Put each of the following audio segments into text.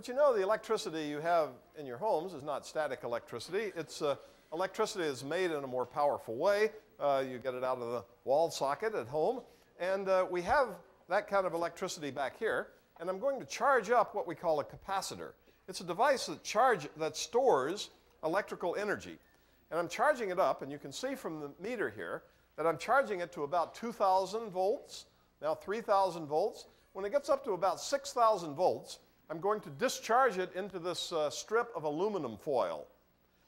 But you know, the electricity you have in your homes is not static electricity. It's uh, electricity is made in a more powerful way. Uh, you get it out of the wall socket at home. And uh, we have that kind of electricity back here. And I'm going to charge up what we call a capacitor. It's a device that, charge, that stores electrical energy. And I'm charging it up, and you can see from the meter here that I'm charging it to about 2,000 volts, now 3,000 volts. When it gets up to about 6,000 volts, I'm going to discharge it into this uh, strip of aluminum foil.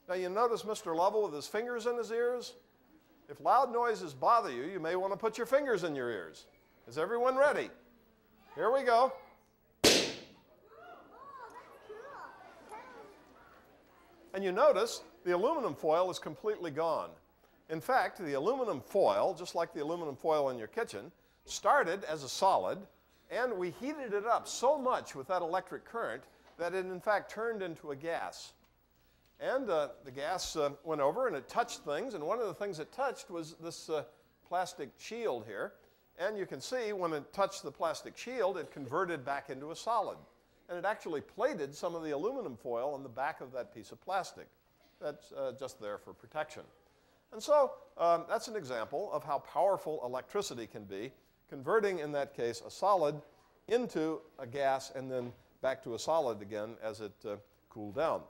Now you notice Mr. Lovell with his fingers in his ears? If loud noises bother you, you may want to put your fingers in your ears. Is everyone ready? Here we go. And you notice the aluminum foil is completely gone. In fact, the aluminum foil, just like the aluminum foil in your kitchen, started as a solid, and we heated it up so much with that electric current that it in fact turned into a gas. And uh, the gas uh, went over and it touched things, and one of the things it touched was this uh, plastic shield here. And you can see when it touched the plastic shield, it converted back into a solid. And it actually plated some of the aluminum foil on the back of that piece of plastic. That's uh, just there for protection. And so um, that's an example of how powerful electricity can be, converting, in that case, a solid into a gas and then back to a solid again as it uh, cooled down.